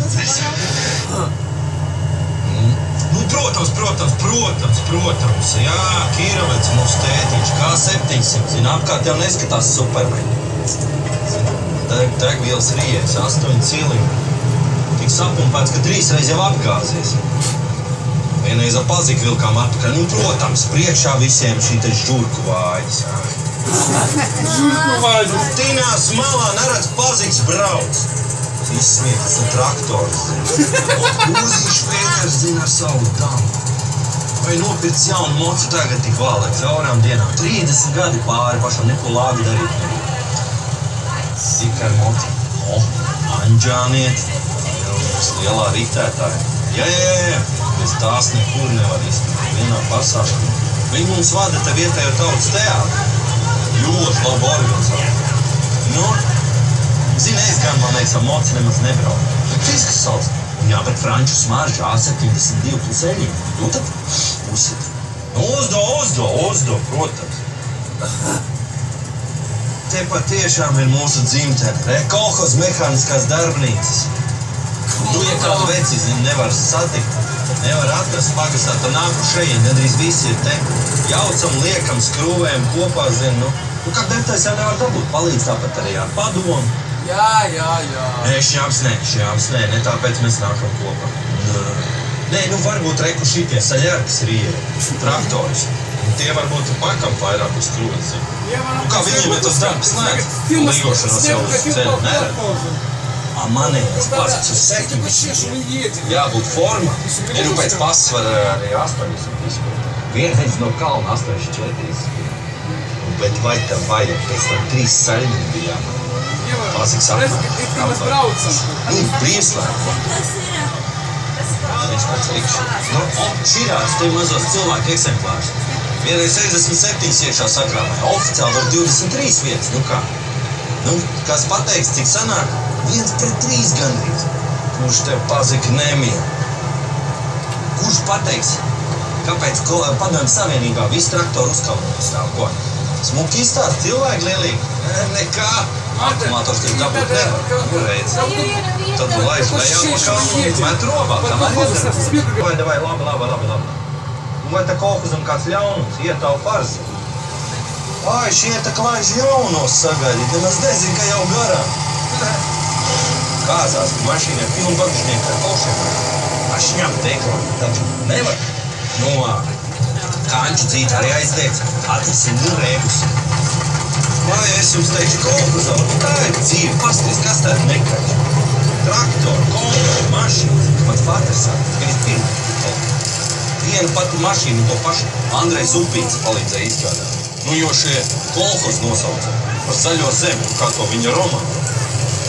izdzēs. Nu, protams, protams, protams, protams. Jā, Kirovets, mūsu tētiņš, kā 700. Zina, apkārt jau neskatās supermeni. Deg, degvielas rīēs, astoņi ciliņi. Tik sapumpēts, ka trīs reizes jau apgāzies. Vienreiz ar paziku vilkām atpakaļ. Nu, protams, priekšā visiem šī žurku vājas. Žurku vājas. Tinās malā neredz paziks brauc. Izsmietas un traktors. Uzīšu Pēters zina ar savu damu. Vai nopirts jaunu mocu tagad tik vēlēt caurām dienām? 30 gadi pāri pašam neko labi darīt nevar. Tikai moci. O, Anģāniet. Mums lielā riktētāja. Jā, jā, jā. Bez tās nekur nevar iztikt. Vienā pasaulē. Viņi mums vada te vietējo tautas teātri. Ļoti labi organizēta. Nu, zini, es gan, man liekas, ar moci nemaz nebraucu. Kas sauc. Jā, bet franču smarža A72 plus eļļi. Nu tad uzsit. Nu, uzdo, uzdo, uzdo, protams. Te patiešām ir mūsu dzimtene. Re, kolhoz mehāniskās darbnīcas. Nu, ja kādu veci, zini, nevar satikt, nevar atrast pagasā, tad nāku šeit, gandrīz visi ir te. Jaucam, liekam, skrūvējam kopā, zini, nu. Nu, kā deptais jau nevar dabūt, palīdz tāpat arī ar padomu. Jā, jā, jā. Nē, šņāps, nē, šņāps, nē, ne tāpēc mēs nākam kopā. Nē, nu varbūt reku šitie saļērkas ir ieja, traktoris. Tie varbūt ir pakam vairāk uz krūzi. Nu, kā viņiem ir tas darbs, nē, ligošanas jau uz ceļa neredz. A manējais pats uz 70. Jābūt formā. Ja nu pēc pasas var arī 80 izpildīt. Vienreiz no kalna 84. Bet vai tev vajag pēc tam trīs saļņi bijām? Pasaks Redz, it kā mēs braucam. Nu, brīvslēm. Viņš pēc rikšanas. Nu, širās te mazos cilvēku eksemplārus. Vienreiz 67 iekšā sakrāmē. Oficiāli var 23 vietas. Nu kā? Nu, kas pateiks, cik sanāk? Viens pret trīs gandrīz. Kurš tev pazika nemieru? Kurš pateiks, kāpēc padomju savienībā visi traktori uzkalnē stāv? Ko? Smuki izstāst cilvēki lielīgi? Nekā. Akumulātors tik dabūt. Nu, redz. Tad tu laiž lejā pa kalnu un met robā. Vai, vai, labi, labi, labi, labi. Un vai te kolhozam kāds ļaunums ietaup parzi? Ai, šie te klaiži jaunos sagaidīt, nemaz nezinu, ka jau garām. Kāzās, ka mašīnai pilnu bagžnieku ar košiem. Ašņam teiklā, tad nevar. Nu, kāņķu dzīt arī aizdeic, atrisina un rēbus. Vai es jums teikšu kolhozā, nu tā ir dzīve, pasties, kas tā ir nekaļ. Traktori, kombori, mašīnas, pat faters saka, ka ir pirmā. Viena pati mašīna to pašu Andrejs Upīts palīdzēja izstrādāt. Nu, jo šie kolhoz nosauca par zaļo zemi, kā to viņa romānu.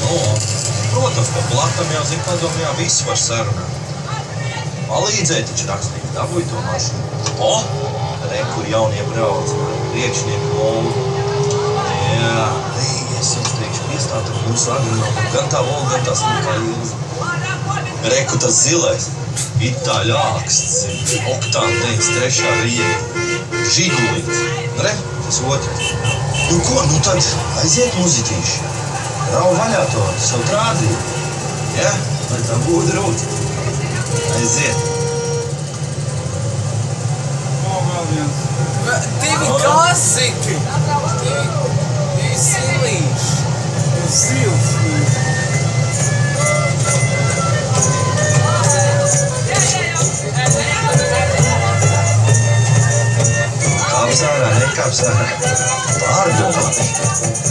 Nu, protams, ka Platam jau zina, padomjā visi var sarunāt. Palīdzēja taču rakstīt, dabūja to mašīnu. O, re, kur jaunie brauc, priekšnieku volgu. Jā, Rīgi, es teikšu, piestāt ar mūsu agronomu, gan tā volga, gan tā smukā ilza. Reku tas zilais, itāļu āksts, oktāna 93. rieta, žigulīts. Re, tas otrs. Nu ko, nu tad aiziet muziķīši. Rau vaļā to savu trādību. Ja? Lai tā būtu rūt. Aiziet. Vēl viens. Divi klasiki! Divi, divi silīši! Zils. Kāps ārā, nekāps ārā. Pārdomā.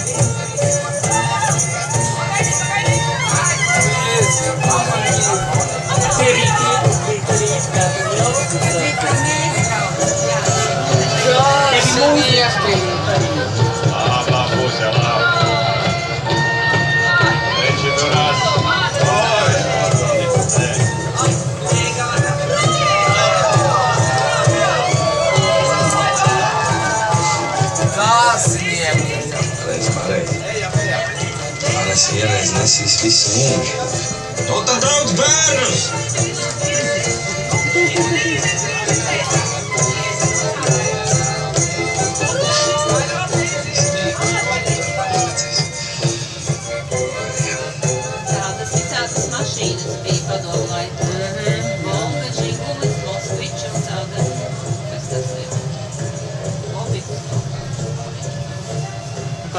Parece, parece. Parece, parece, né? é especialmente. Total Banners!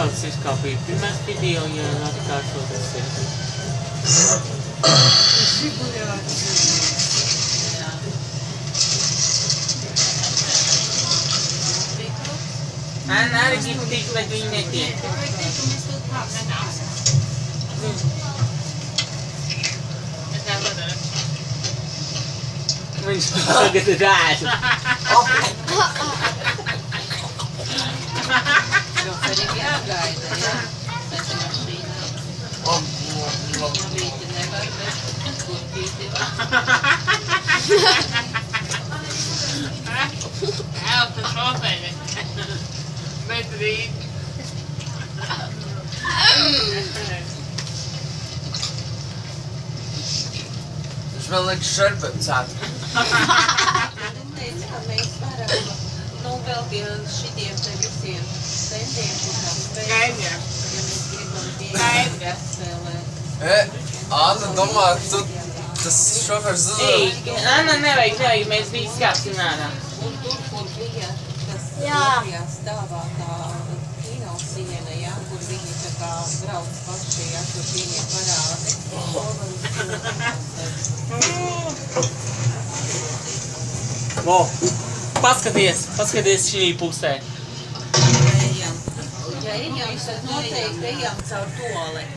Kāds ir kā bija pirmais video, ja atkārto tas ir. Jā. Obiks. Man arī grib tikt, lai viņi netiek. Viņš tagad redz. Šoferim jāgaida, jā. Bez mašīnām. Mavīti nevar bez kurpīti. Elta šoferi. Bet rīt. Viņš man liekas šerbets ka mēs varam, nu, vēl pie šitiem te visiem centiem, kur tā spēja. Gaidiem. Ja mēs gribam pie Gaidiem. spēlēt. E, Anna domā, tu tas šofers Ej, zudod. Anna, nevajag, nevajag, mēs visi skāpsim ārā. Un tur, kur bija tas Jā. otrajā stāvā tā kino siena, ja, kur viņi tā kā brauc paši, ja, tur viņi parādi. Vo, paskaties, paskaties šī pusē. Ejam, tad noteikti ejam caur toleti.